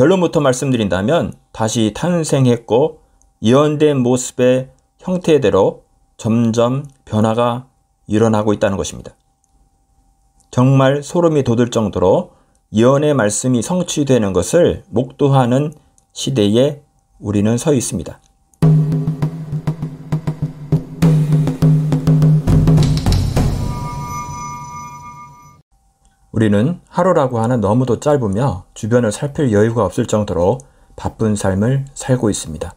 결론부터 말씀드린다면 다시 탄생했고 예언된 모습의 형태대로 점점 변화가 일어나고 있다는 것입니다. 정말 소름이 돋을 정도로 예언의 말씀이 성취되는 것을 목도하는 시대에 우리는 서 있습니다. 우리는 하루라고 하는 너무도 짧으며 주변을 살필 여유가 없을 정도로 바쁜 삶을 살고 있습니다.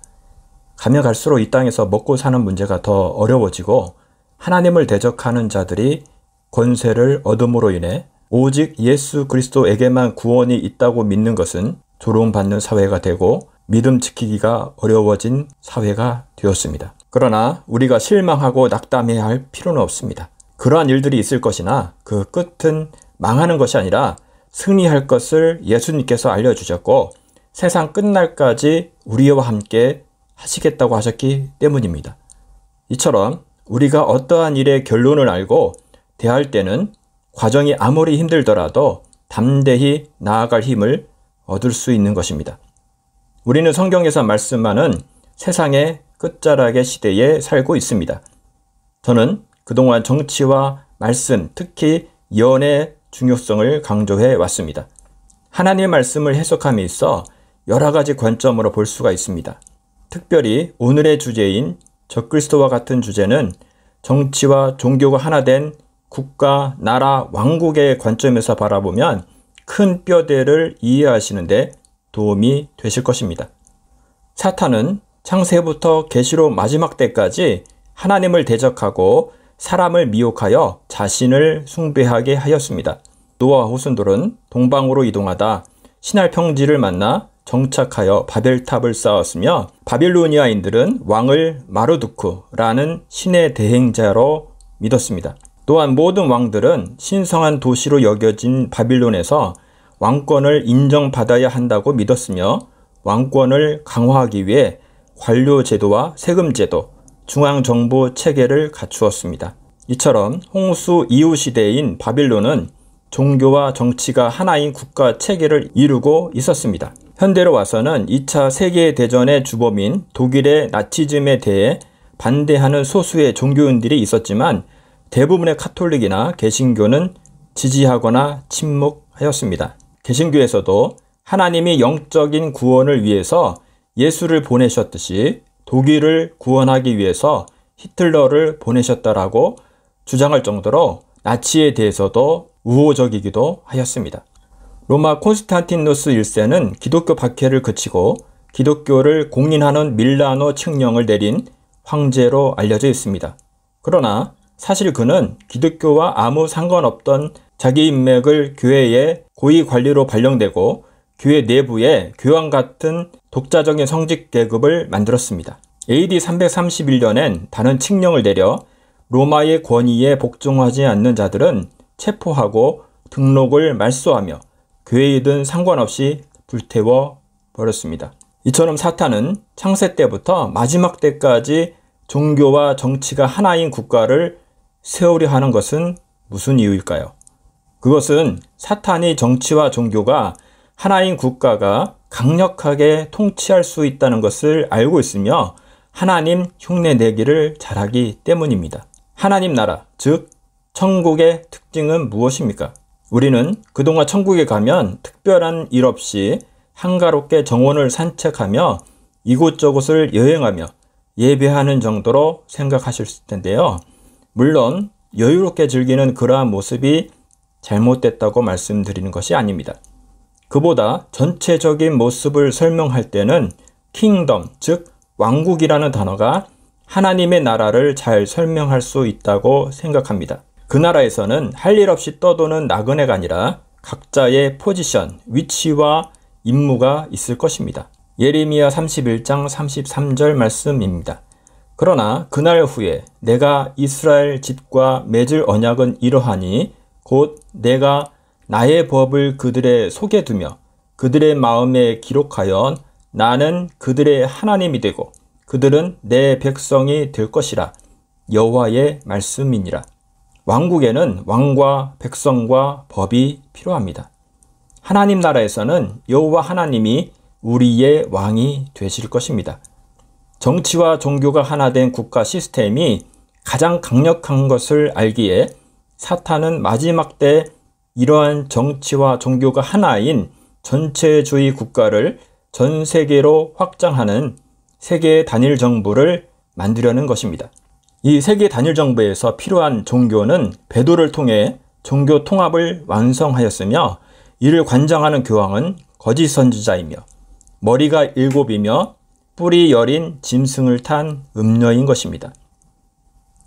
가면 갈수록 이 땅에서 먹고 사는 문제가 더 어려워지고 하나님을 대적하는 자들이 권세를 얻음으로 인해 오직 예수 그리스도에게만 구원이 있다고 믿는 것은 조롱받는 사회가 되고 믿음 지키기가 어려워진 사회가 되었습니다. 그러나 우리가 실망하고 낙담해야 할 필요는 없습니다. 그러한 일들이 있을 것이나 그 끝은 망하는 것이 아니라 승리할 것을 예수님께서 알려주셨고 세상 끝날까지 우리와 함께 하시겠다고 하셨기 때문입니다. 이처럼 우리가 어떠한 일의 결론을 알고 대할 때는 과정이 아무리 힘들더라도 담대히 나아갈 힘을 얻을 수 있는 것입니다. 우리는 성경에서 말씀하는 세상의 끝자락의 시대에 살고 있습니다. 저는 그동안 정치와 말씀, 특히 연의 중요성을 강조해 왔습니다. 하나님의 말씀을 해석함에 있어 여러 가지 관점으로 볼 수가 있습니다. 특별히 오늘의 주제인 적그리스도와 같은 주제는 정치와 종교가 하나 된 국가, 나라, 왕국의 관점에서 바라보면 큰 뼈대를 이해하시는데 도움이 되실 것입니다. 사탄은 창세부터 계시로 마지막 때까지 하나님을 대적하고 사람을 미혹하여 자신을 숭배하게 하였습니다. 노아 호순들은 동방으로 이동하다 신할 평지를 만나 정착하여 바벨탑을 쌓았으며 바빌로니아인들은 왕을 마르두크라는 신의 대행자로 믿었습니다. 또한 모든 왕들은 신성한 도시로 여겨진 바빌론에서 왕권을 인정받아야 한다고 믿었으며 왕권을 강화하기 위해 관료 제도와 세금 제도, 중앙 정부 체계를 갖추었습니다. 이처럼 홍수 이후 시대인 바빌론은 종교와 정치가 하나인 국가 체계를 이루고 있었습니다. 현대로 와서는 2차 세계대전의 주범인 독일의 나치즘에 대해 반대하는 소수의 종교인들이 있었지만 대부분의 카톨릭이나 개신교는 지지하거나 침묵하였습니다. 개신교에서도 하나님이 영적인 구원을 위해서 예수를 보내셨듯이 독일을 구원하기 위해서 히틀러를 보내셨다라고 주장할 정도로 나치에 대해서도 우호적이기도 하였습니다. 로마 콘스탄티누스 1세는 기독교 박해를 그치고 기독교를 공인하는 밀라노 칙령을 내린 황제로 알려져 있습니다. 그러나 사실 그는 기독교와 아무 상관없던 자기 인맥을 교회의 고위 관리로 발령되고 교회 내부에 교황 같은 독자적인 성직 계급을 만들었습니다. AD 331년엔 다른 칙령을 내려 로마의 권위에 복종하지 않는 자들은 체포하고 등록을 말소하며 교회이든 상관없이 불태워 버렸습니다. 이처럼 사탄은 창세 때부터 마지막 때까지 종교와 정치가 하나인 국가를 세우려 하는 것은 무슨 이유일까요? 그것은 사탄이 정치와 종교가 하나인 국가가 강력하게 통치할 수 있다는 것을 알고 있으며 하나님 흉내 내기를 잘하기 때문입니다. 하나님 나라, 즉, 천국의 특징은 무엇입니까? 우리는 그동안 천국에 가면 특별한 일 없이 한가롭게 정원을 산책하며 이곳저곳을 여행하며 예배하는 정도로 생각하실 텐데요. 물론 여유롭게 즐기는 그러한 모습이 잘못됐다고 말씀드리는 것이 아닙니다. 그보다 전체적인 모습을 설명할 때는 킹덤, 즉 왕국이라는 단어가 하나님의 나라를 잘 설명할 수 있다고 생각합니다. 그 나라에서는 할 일 없이 떠도는 나그네가 아니라 각자의 포지션, 위치와 임무가 있을 것입니다. 예레미야 31장 33절 말씀입니다. 그러나 그날 후에 내가 이스라엘 집과 맺을 언약은 이러하니 곧 내가 나의 법을 그들의 속에 두며 그들의 마음에 기록하여 나는 그들의 하나님이 되고 그들은 내 백성이 될 것이라 여호와의 말씀이니라. 왕국에는 왕과 백성과 법이 필요합니다. 하나님 나라에서는 여호와 하나님이 우리의 왕이 되실 것입니다. 정치와 종교가 하나 된 국가 시스템이 가장 강력한 것을 알기에 사탄은 마지막 때 이러한 정치와 종교가 하나인 전체주의 국가를 전 세계로 확장하는 세계 단일 정부를 만들려는 것입니다. 이 세계 단일 정부에서 필요한 종교는 배도를 통해 종교 통합을 완성하였으며 이를 관장하는 교황은 거짓 선지자이며 머리가 일곱이며 뿔이 여린 짐승을 탄 음녀인 것입니다.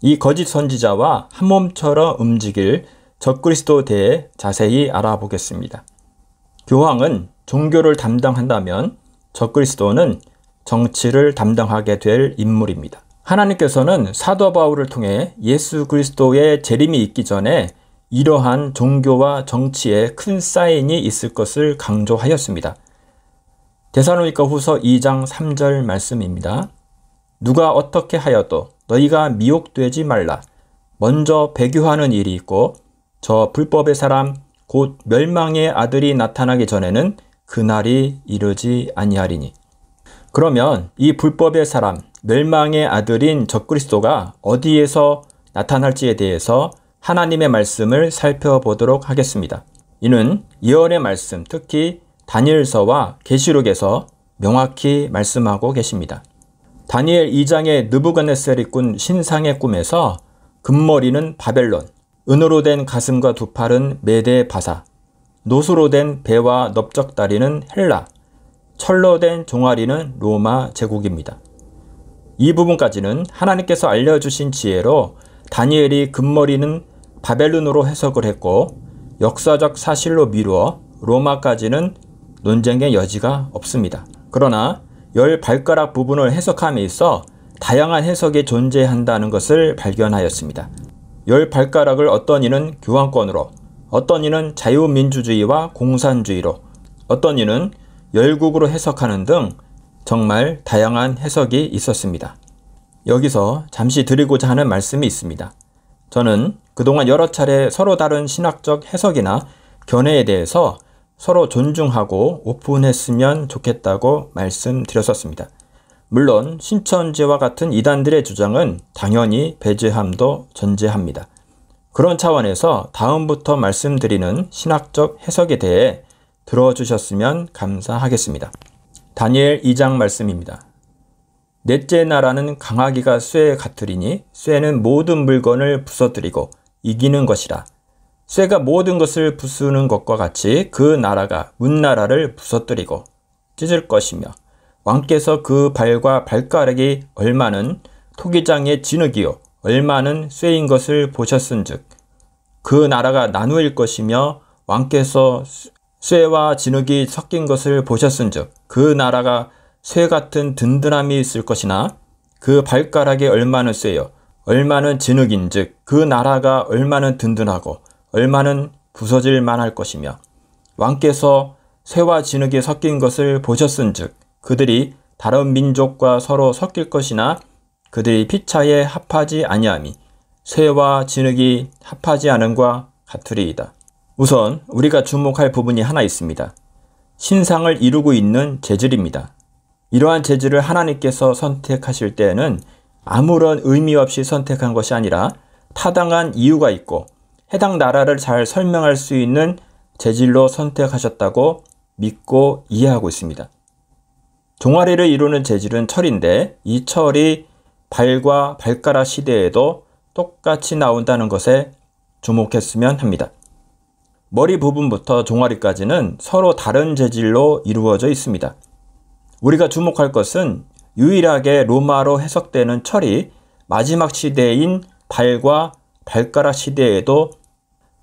이 거짓 선지자와 한 몸처럼 움직일 적그리스도 대해 자세히 알아보겠습니다. 교황은 종교를 담당한다면 적그리스도는 정치를 담당하게 될 인물입니다. 하나님께서는 사도 바울을 통해 예수 그리스도의 재림이 있기 전에 이러한 종교와 정치에 큰 사인이 있을 것을 강조하였습니다. 대사로니까 후서 2장 3절 말씀입니다. 누가 어떻게 하여도 너희가 미혹되지 말라. 먼저 배교하는 일이 있고 저 불법의 사람 곧 멸망의 아들이 나타나기 전에는 그날이 이르지 아니하리니. 그러면 이 불법의 사람, 멸망의 아들인 적그리스도가 어디에서 나타날지에 대해서 하나님의 말씀을 살펴보도록 하겠습니다. 이는 예언의 말씀, 특히 다니엘서와 계시록에서 명확히 말씀하고 계십니다. 다니엘 2장의 느부갓네살이 꾼 신상의 꿈에서 금머리는 바벨론, 은으로 된 가슴과 두 팔은 메대 바사, 노수로 된 배와 넓적다리는 헬라, 철로 된 종아리는 로마 제국입니다. 이 부분까지는 하나님께서 알려주신 지혜로 다니엘이 금머리는 바벨론으로 해석을 했고 역사적 사실로 미루어 로마까지는 논쟁의 여지가 없습니다. 그러나 열 발가락 부분을 해석함에 있어 다양한 해석이 존재한다는 것을 발견하였습니다. 열 발가락을 어떤 이는 교황권으로, 어떤 이는 자유민주주의와 공산주의로, 어떤 이는 열국으로 해석하는 등 정말 다양한 해석이 있었습니다. 여기서 잠시 드리고자 하는 말씀이 있습니다. 저는 그동안 여러 차례 서로 다른 신학적 해석이나 견해에 대해서 서로 존중하고 오픈했으면 좋겠다고 말씀드렸었습니다. 물론 신천지와 같은 이단들의 주장은 당연히 배제함도 전제합니다. 그런 차원에서 다음부터 말씀드리는 신학적 해석에 대해 들어주셨으면 감사하겠습니다. 다니엘 2장 말씀입니다. 넷째 나라는 강하기가 쇠 같으리니 쇠는 모든 물건을 부서뜨리고 이기는 것이라. 쇠가 모든 것을 부수는 것과 같이 그 나라가 문나라를 부서뜨리고 찢을 것이며 왕께서 그 발과 발가락이 얼마는 토기장의 진흙이요 얼마는 쇠인 것을 보셨은즉 그 나라가 나누일 것이며 왕께서 쇠와 진흙이 섞인 것을 보셨은즉 그 나라가 쇠 같은 든든함이 있을 것이나 그 발가락이 얼마는 쇠요 얼마는 진흙인즉 그 나라가 얼마는 든든하고 얼마는 부서질 만할 것이며 왕께서 쇠와 진흙이 섞인 것을 보셨은즉 그들이 다른 민족과 서로 섞일 것이나 그들이 피차에 합하지 아니함이 쇠와 진흙이 합하지 않음과 같으리이다. 우선 우리가 주목할 부분이 하나 있습니다. 신상을 이루고 있는 재질입니다. 이러한 재질을 하나님께서 선택하실 때에는 아무런 의미 없이 선택한 것이 아니라 타당한 이유가 있고 해당 나라를 잘 설명할 수 있는 재질로 선택하셨다고 믿고 이해하고 있습니다. 종아리를 이루는 재질은 철인데 이 철이 발과 발가락 시대에도 똑같이 나온다는 것에 주목했으면 합니다. 머리 부분부터 종아리까지는 서로 다른 재질로 이루어져 있습니다. 우리가 주목할 것은 유일하게 로마로 해석되는 철이 마지막 시대인 발과 발가락 시대에도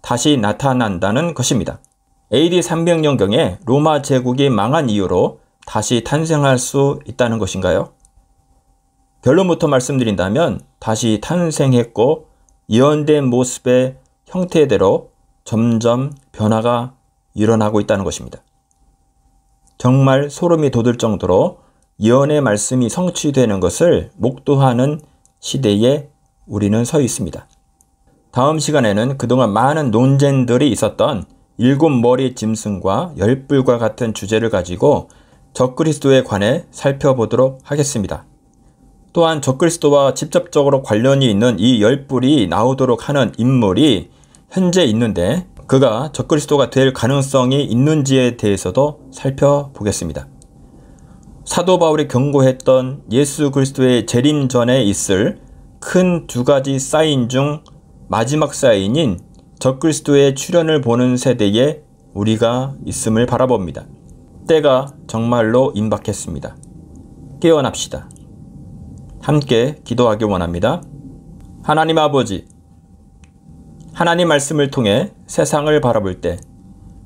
다시 나타난다는 것입니다. AD 300년경에 로마 제국이 망한 이유로 다시 탄생할 수 있다는 것인가요? 결론부터 말씀드린다면 다시 탄생했고 예언된 모습의 형태대로 점점 변화가 일어나고 있다는 것입니다. 정말 소름이 돋을 정도로 예언의 말씀이 성취되는 것을 목도하는 시대에 우리는 서 있습니다. 다음 시간에는 그동안 많은 논쟁들이 있었던 일곱 머리 짐승과 열불과 같은 주제를 가지고 적그리스도에 관해 살펴보도록 하겠습니다. 또한 적그리스도와 직접적으로 관련이 있는 이 열불이 나오도록 하는 인물이 현재 있는데 그가 적그리스도가 될 가능성이 있는지에 대해서도 살펴보겠습니다. 사도 바울이 경고했던 예수 그리스도의 재림 전에 있을 큰 두 가지 사인 중 마지막 사인인 적그리스도의 출현을 보는 세대에 우리가 있음을 바라봅니다. 때가 정말로 임박했습니다. 깨어납시다. 함께 기도하기 원합니다. 하나님 아버지, 하나님 말씀을 통해 세상을 바라볼 때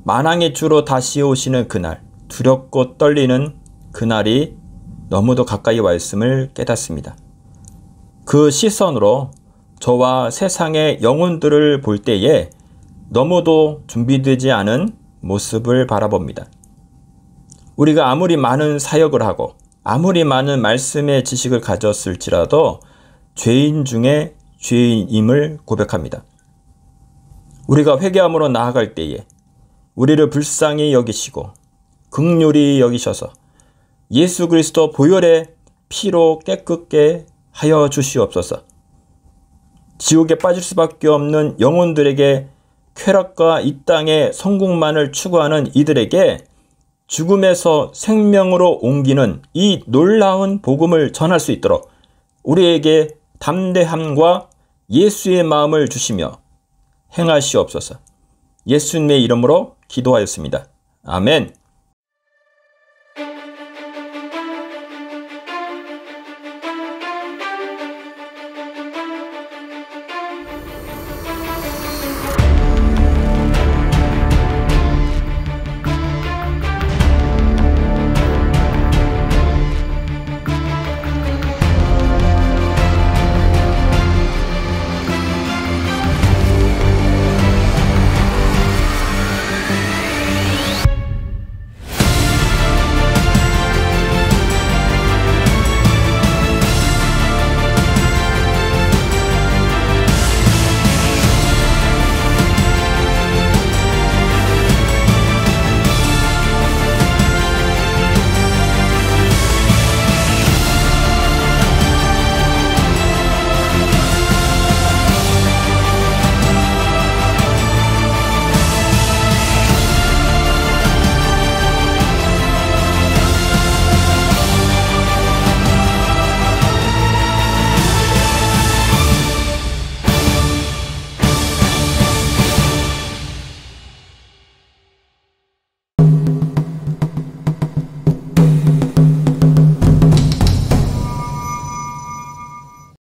만왕의 주로 다시 오시는 그날, 두렵고 떨리는 그날이 너무도 가까이 와 있음을 깨닫습니다. 그 시선으로 저와 세상의 영혼들을 볼 때에 너무도 준비되지 않은 모습을 바라봅니다. 우리가 아무리 많은 사역을 하고 아무리 많은 말씀의 지식을 가졌을지라도 죄인 중에 죄인임을 고백합니다. 우리가 회개함으로 나아갈 때에 우리를 불쌍히 여기시고 극률이 여기셔서 예수 그리스도 보혈의 피로 깨끗게 하여 주시옵소서. 지옥에 빠질 수밖에 없는 영혼들에게 쾌락과 이 땅의 성공만을 추구하는 이들에게 죽음에서 생명으로 옮기는 이 놀라운 복음을 전할 수 있도록 우리에게 담대함과 예수의 마음을 주시며 행하시옵소서. 예수님의 이름으로 기도하였습니다. 아멘.